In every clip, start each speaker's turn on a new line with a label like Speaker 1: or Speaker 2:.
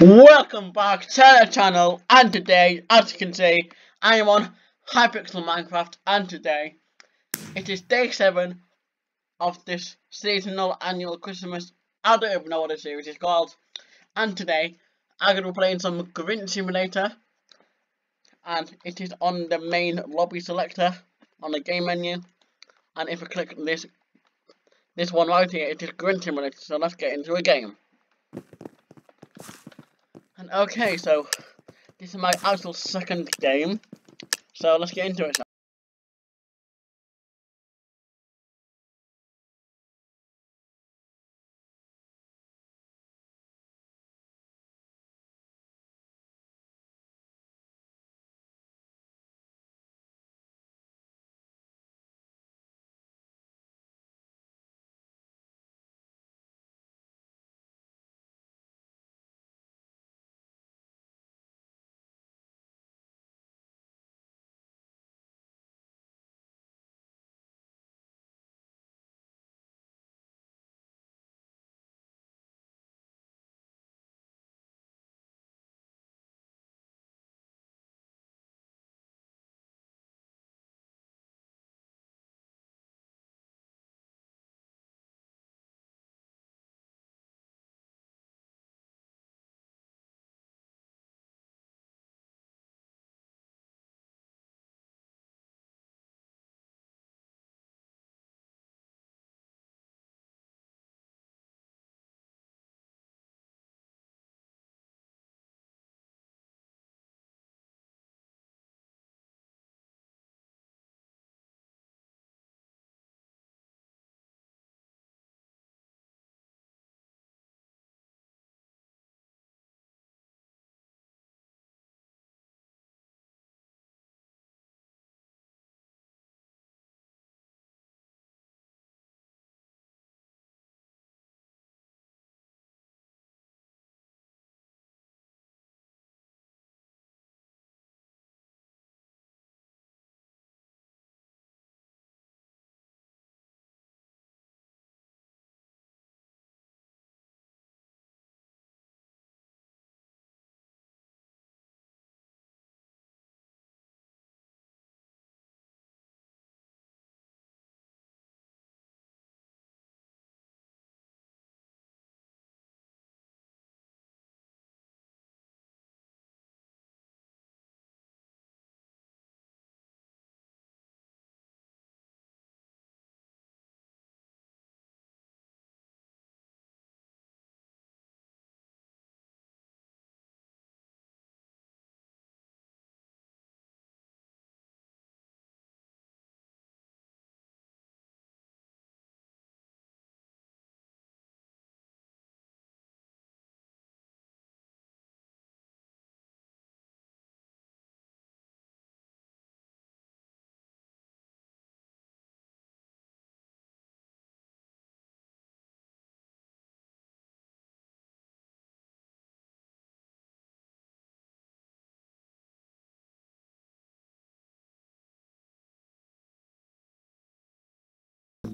Speaker 1: Welcome back to the channel and today as you can see I am on Hypixel Minecraft and today it is day 7 of this seasonal annual Christmas I don't even know what the series is called and today I'm going to be playing some Grinch Simulator and it is on the main lobby selector on the game menu and if I click this this one right here it is Grinch Simulator so let's get into a game okay, so this is my actual second game. So let's get into it.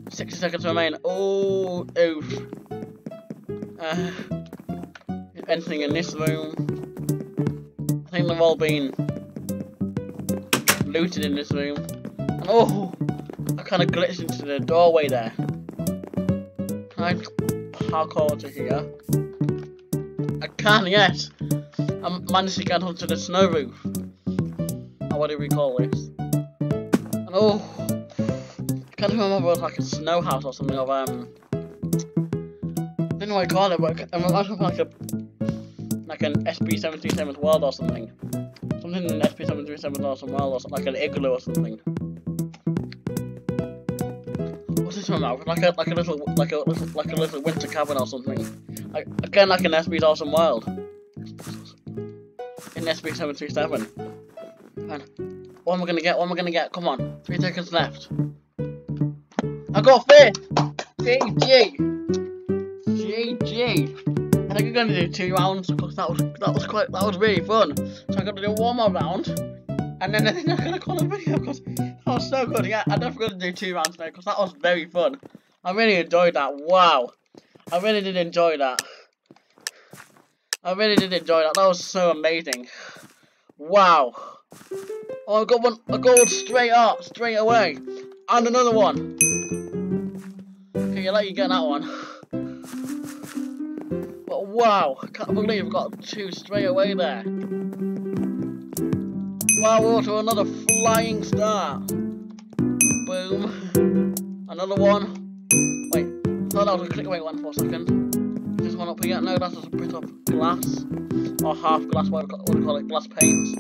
Speaker 1: Sixty seconds remain. Oh, oof. Uh, anything in this room? I think they've all been looted in this room. And oh, I kind of glitched into the doorway there. Can I parkour to here? I can, yes. I managed to get onto the snow roof. Or what do we call this? And oh can't remember if it was like a snow house or something of um I don't know what I call it, but I'm like a like an SB737 world or something. Something in SB737 or some world or something like an igloo or something. What's this from Like a like a little like a little like a little winter cabin or something. Like again like an SB awesome world. In SB737. And what am I gonna get? What am I gonna get? Come on. Three seconds left. I got fifth! GG! GG! I think I'm gonna do two rounds because that was that was quite that was really fun. So I'm gonna do one more round and then I think I'm gonna call a video because that was so good. Yeah, I'm definitely gonna do two rounds now because that was very fun. I really enjoyed that. Wow. I really did enjoy that. I really did enjoy that. That was so amazing. Wow. Oh, I got one. A gold straight up, straight away, and another one. I'll let you get that one. But wow, I can't believe I've got two straight away there. Wow, we're to another flying star. Boom. Another one. Wait, I thought that was a one for a second. This one up here. No, that's just a bit of glass. Or half glass, what do you call it? Glass panes.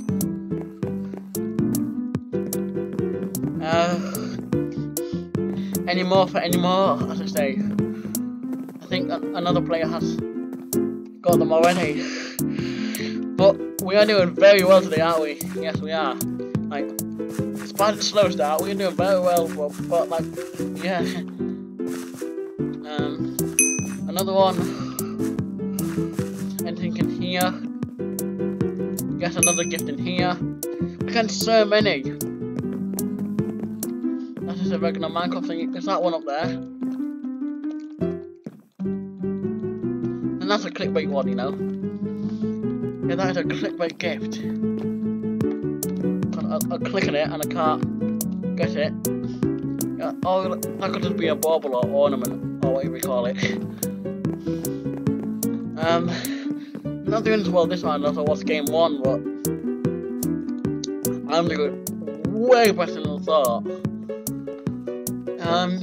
Speaker 1: Uh, any more for any more, as I say. I think another player has got them already. But we are doing very well today, aren't we? Yes, we are. Like, despite the slow start, we're doing very well. But, but like, yeah. Um, another one. Anything in here? Get another gift in here. We got so many. Just a regular Minecraft thing. There's that one up there. And that's a clickbait one, you know. Yeah, that is a clickbait gift. I, I click on it and I can't get it. Yeah, oh, that could just be a bauble or ornament, or whatever you call it. um, not doing as well this round as I was game one, but I'm doing way better than I thought. Um,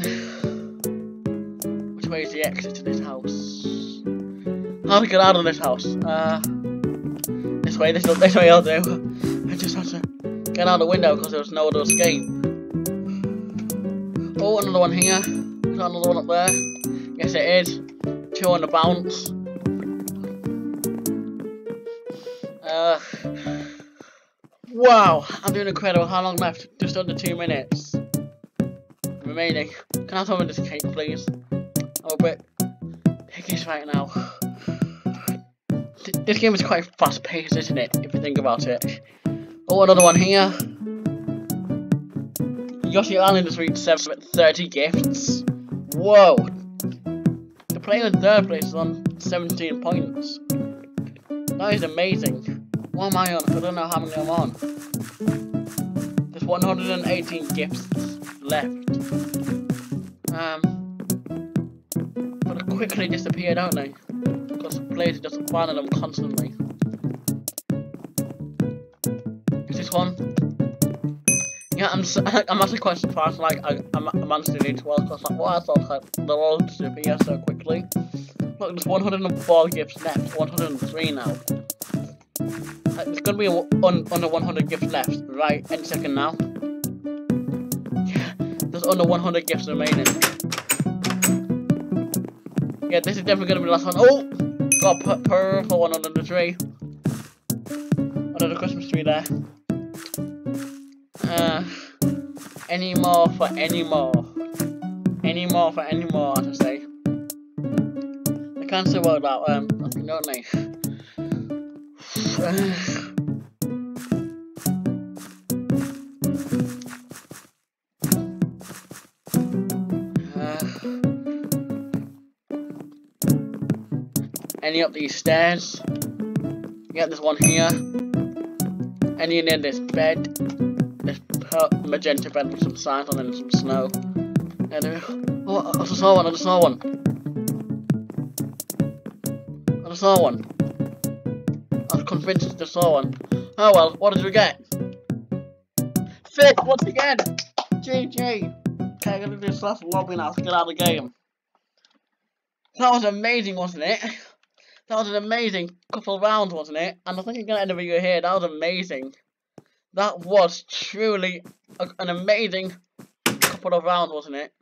Speaker 1: which way is the exit to this house? How do we get out of this house? Uh, this way, this, this way I'll do. I just have to get out the window because there's no other escape. Oh, another one here. Another one up there? Yes, it is. Two on the bounce. Uh, wow, I'm doing incredible. How long left? Just under two minutes. Remaining. Can I have some of this cake, please? I'm a bit pickish right now. This game is quite fast paced, isn't it? If you think about it. Oh, another one here. Yoshi Island has reached 30 gifts. Whoa! The player in third place is on 17 points. That is amazing. What am I on? I don't know how many I'm on. There's 118 gifts left. Um, but they quickly disappear, don't they? Because players just finding them constantly. Is this one? Yeah, I'm I'm actually quite surprised. Like I, I, I managed to do it well because like, what I thought like, they'll all disappear so quickly. Look, there's 104 gifts left. 103 now. Like, there's gonna be un, under 100 gifts left right any second now. There's under 100 gifts remaining. Yeah, this is definitely gonna be the last one. Oh, got a purple one under the tree. Under the Christmas tree there. Uh, any more for any more. Any more for any more, as I say. I can't say well about um, nothing, don't I? Uh, any up these stairs? Yeah, there's one here. Any in this bed? This magenta bed with some sand on it and some snow. And, oh, I just saw one, I just saw one. I just saw one. I was convinced I saw one. Oh well, what did we get? Fifth, once again! GG! Okay, I'm gonna do this last lobby now to get out of the game. That was amazing, wasn't it? That was an amazing couple of rounds, wasn't it? And I think I'm gonna end the video here. That was amazing. That was truly a, an amazing couple of rounds, wasn't it?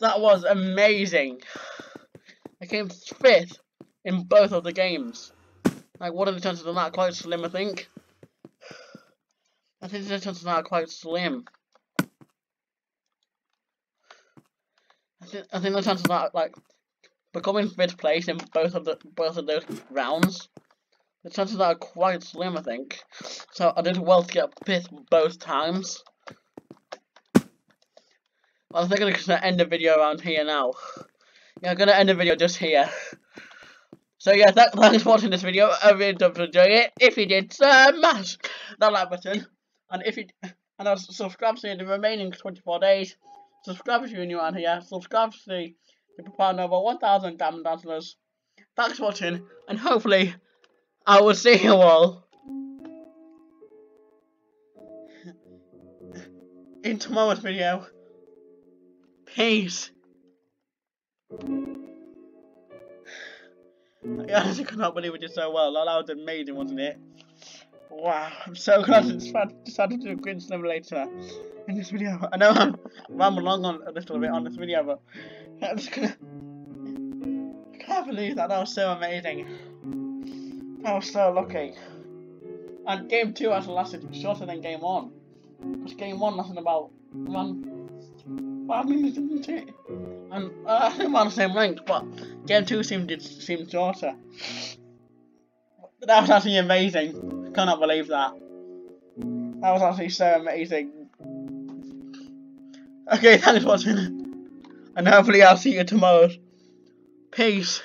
Speaker 1: That was amazing. I came fifth in both of the games. Like, what are the chances of that? Quite slim, I think. I think the chances of that are quite slim. I think, I think the chances of that, like, becoming fifth place in both of the both of those rounds, the chances are quite slim, I think. So I did well to get fifth both times. I think I'm gonna end the video around here now. Yeah, I'm gonna end the video just here. So yeah, th thanks for watching this video. I really hope you enjoyed it. If you did, smash that like button, and if you and I'll subscribe to you the remaining 24 days. Subscribe if you're new on here. Subscribe to the, the propelling over 1,000 Diamond Dazzlers. Thanks for watching, and hopefully, I will see you all in tomorrow's video. Peace. I honestly cannot believe we did so well. That was amazing, wasn't it? Wow, I'm so glad I decided to do a Grinch Simulator in this video. I know I'm rambling along on a little bit on this video, but I'm just gonna. I can't believe that. That was so amazing. I was so lucky. And game two actually lasted shorter than game one. Because game one lasted about one five minutes, didn't it? And uh, I think we're on the same length, but game two seemed seemed shorter. But that was actually amazing. Cannot believe that. That was actually so amazing. Okay, thanks for watching. And hopefully I'll see you tomorrow. Peace.